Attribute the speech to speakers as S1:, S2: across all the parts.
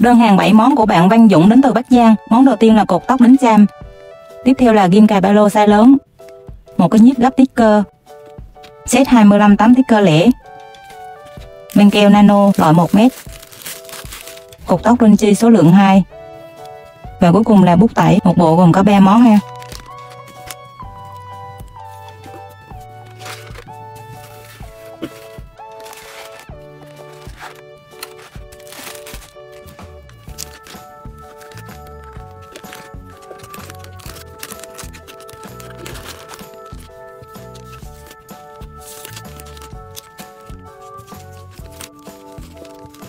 S1: Đơn hàng 7 món của bạn Văn Dũng đến từ Bắc Giang. Món đầu tiên là cột tóc đánh cham. Tiếp theo là ghim cài ba lô size lớn. Một cái nhíp gấp sticker. Set 25 tấm sticker lẻ. Băng keo nano loại 1 mét. Cột tóc Rinchi số lượng 2. Và cuối cùng là bút tẩy, một bộ gồm có 3 món ha.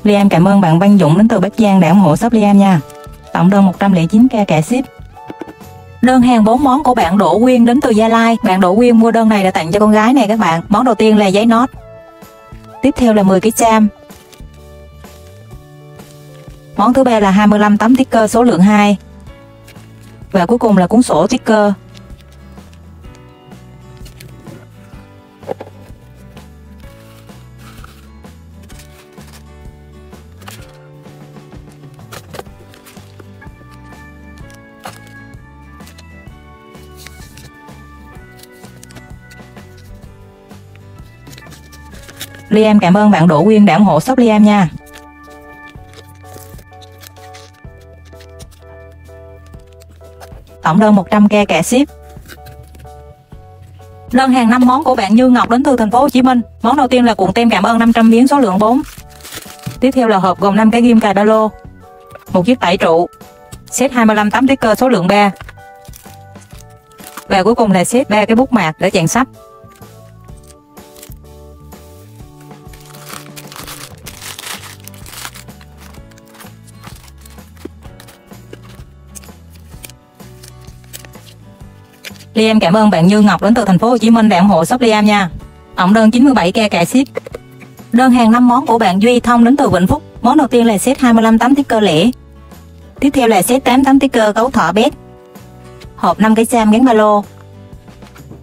S1: Liam, cảm ơn bạn Văn Dũng đến từ Bắc Giang đã ủng hộ shop Liam nha. Tổng đơn 109k cả ship. Đơn hàng 4 món của bạn Đỗ Quyên đến từ Gia Lai. Bạn Đỗ Quyên mua đơn này để tặng cho con gái này các bạn. Món đầu tiên là giấy nốt. Tiếp theo là 10 cái cham. Món thứ ba là 25 tấm sticker số lượng 2. Và cuối cùng là cuốn sổ sticker. Liam, cảm ơn bạn Đỗ Quyên đã ủng hộ shop Liam nha. Tổng đơn 100k kẻ ship. Đơn hàng 5 món của bạn Như Ngọc đến từ thành phố Hồ Chí Minh. Món đầu tiên là cuộn tem cảm ơn 500 miếng số lượng 4. Tiếp theo là hộp gồm 5 cái ghim cài ba lô. Một chiếc tẩy trụ. Set 25 tấm sticker số lượng 3. Và cuối cùng là set 3 cái bút mạc để chèn sách. Liam, cảm ơn bạn Như Ngọc đến từ thành phố Hồ Chí Minh để ủng hộ shop Liam nha. Ổng đơn 97k cả ship. Đơn hàng 5 món của bạn Duy Thông đến từ Vĩnh Phúc. Món đầu tiên là set 25 tấm sticker lẻ. Tiếp theo là set 8 tấm sticker cấu thỏ bét. Hộp 5 cái sam gắn ba lô.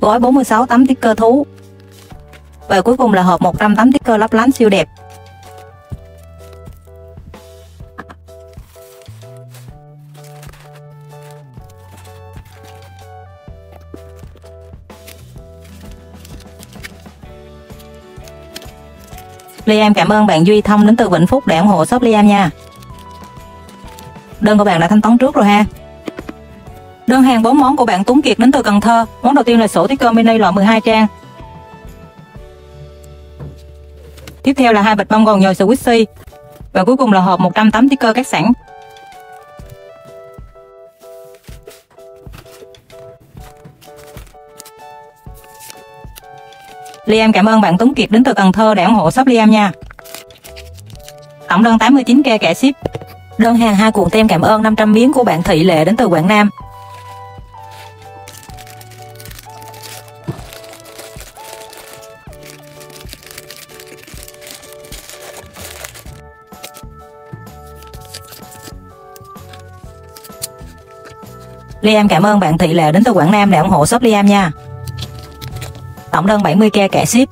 S1: Gói 46 tấm sticker thú. Và cuối cùng là hộp 100 tấm sticker lấp lánh siêu đẹp. Liam, cảm ơn bạn Duy Thông đến từ Vĩnh Phúc để ủng hộ shop Liam nha. Đơn của bạn đã thanh toán trước rồi ha. Đơn hàng 4 món của bạn Tuấn Kiệt đến từ Cần Thơ. Món đầu tiên là sổ tiết sticker mini loại 12 trang. Tiếp theo là hai bịch bông gòn nhồi Swishy. Và cuối cùng là hộp 100 tấm cơ các sẵn. Liam, cảm ơn bạn Tuấn Kiệt đến từ Cần Thơ để ủng hộ shop Liam nha. Tổng đơn 89k kẻ ship. Đơn hàng hai cuộn tem cảm ơn 500 miếng của bạn Thị Lệ đến từ Quảng Nam. Liam, cảm ơn bạn Thị Lệ đến từ Quảng Nam để ủng hộ shop Liam nha. Tổng đơn 70k kẻ ship.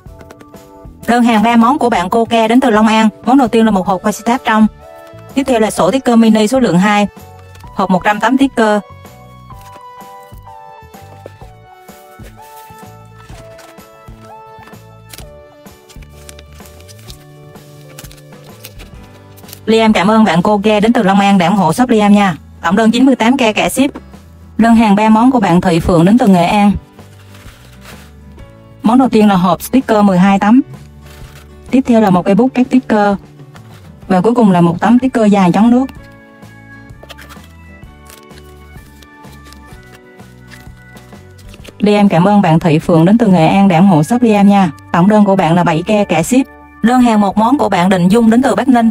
S1: Đơn hàng 3 món của bạn cô Ke đến từ Long An. Món đầu tiên là một hộp Quasitab trong. Tiếp theo là sổ sticker mini số lượng 2. Hộp 108 sticker. Liam, cảm ơn bạn cô Ke đến từ Long An đã ủng hộ shop Liam nha. Tổng đơn 98k kẻ ship. Đơn hàng 3 món của bạn Thị Phượng đến từ Nghệ An. Món đầu tiên là hộp sticker 12 tấm. Tiếp theo là một cây bút các sticker. Và cuối cùng là một tấm sticker dài chống nước. Liam, cảm ơn bạn Thị Phượng đến từ Nghệ An đã ủng hộ shop Liam nha. Tổng đơn của bạn là 7 ke cả ship. Đơn hàng một món của bạn Đình Dung đến từ Bắc Ninh.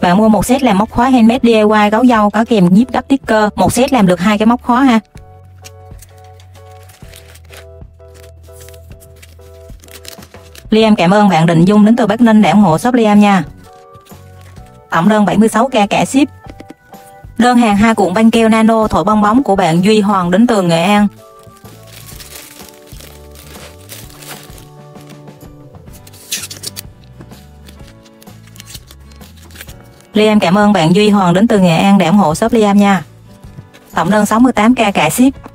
S1: Bạn mua một set làm móc khóa handmade DIY gấu dâu có kèm nhíp đắp sticker. Một set làm được hai cái móc khóa ha. Liam, cảm ơn bạn Định Dung đến từ Bắc Ninh để ủng hộ shop Liam nha. Tổng đơn 76k cả ship. Đơn hàng hai cuộn băng keo nano thổi bong bóng của bạn Duy Hoàng đến từ Nghệ An. Liam, cảm ơn bạn Duy Hoàng đến từ Nghệ An để ủng hộ shop Liam nha. Tổng đơn 68k cả ship.